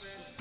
Amen.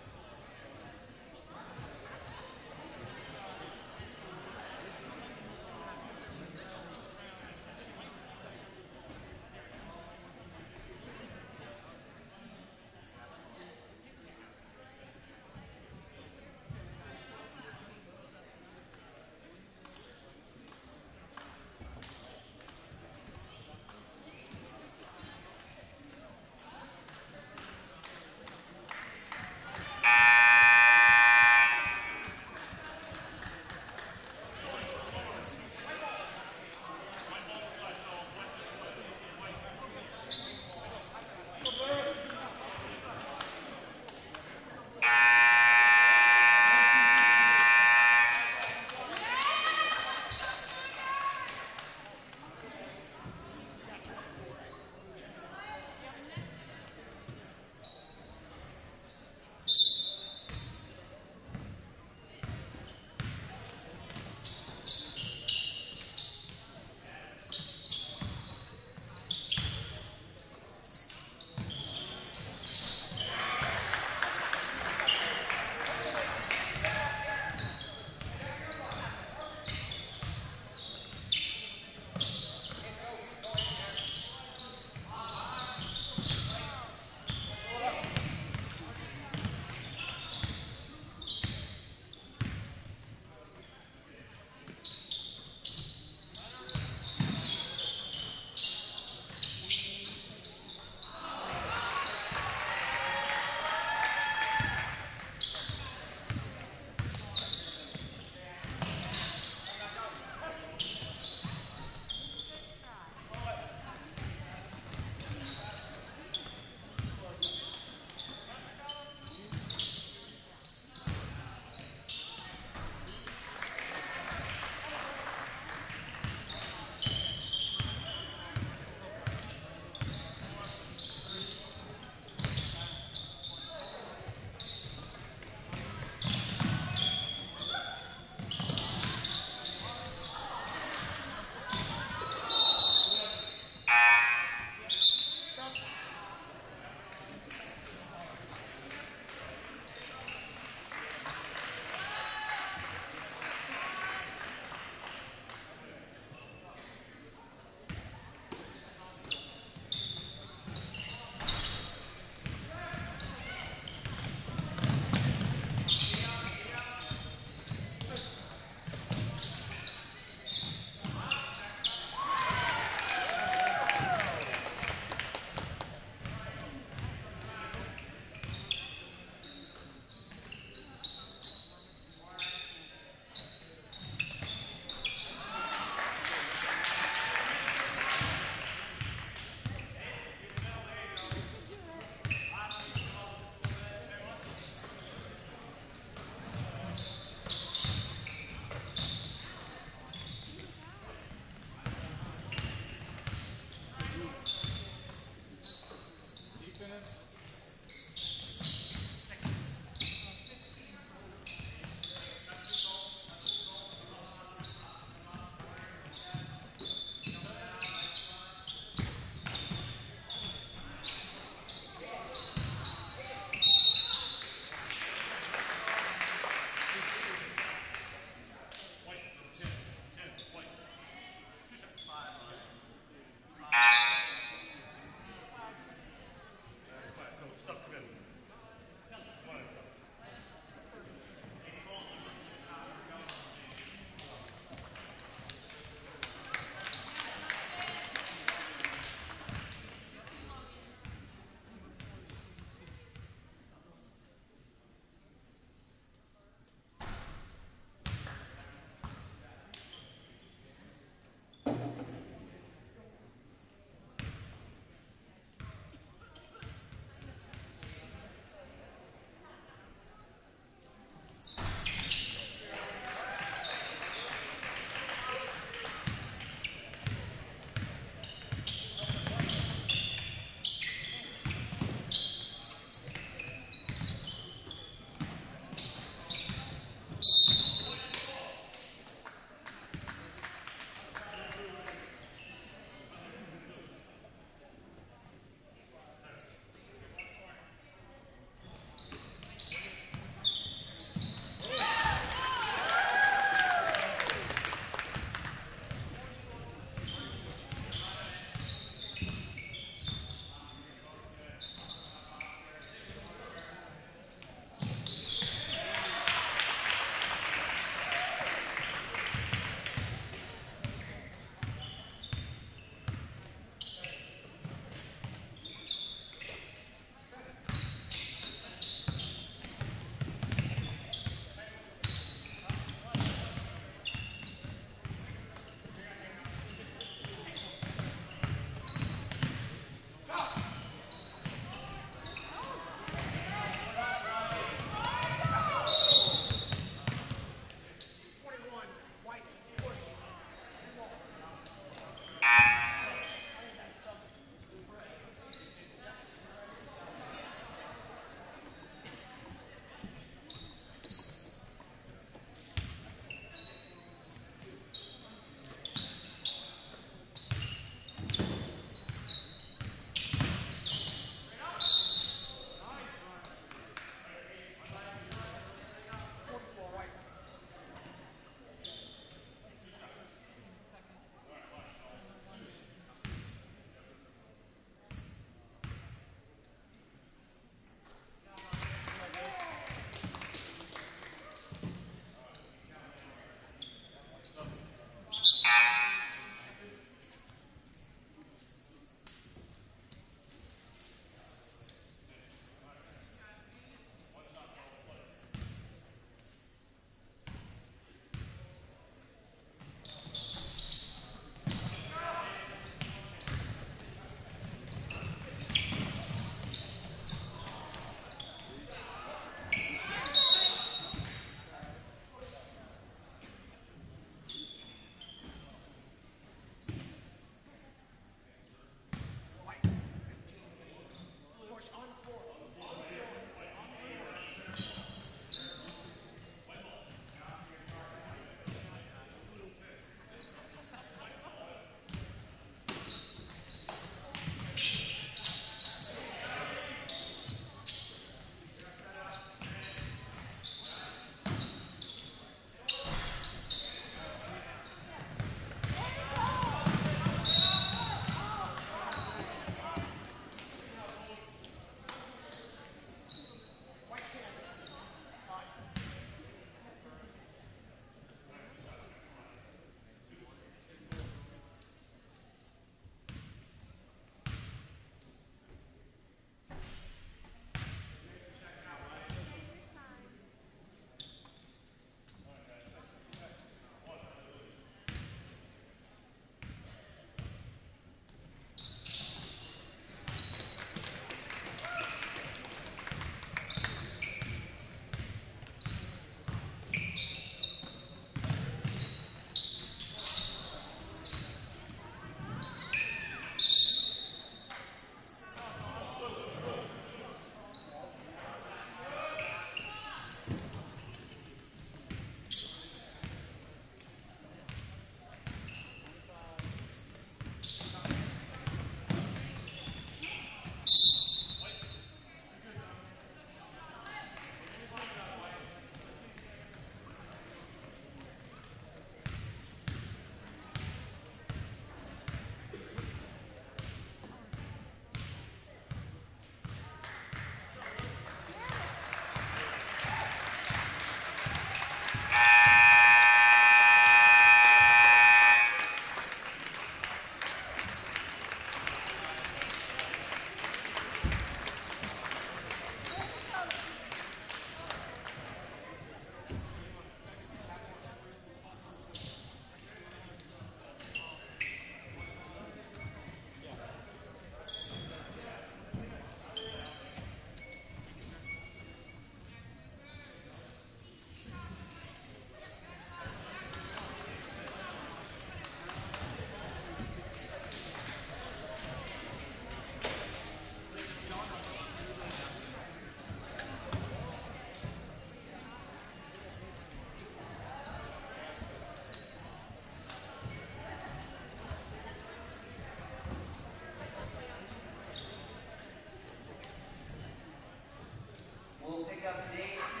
verdadeiramente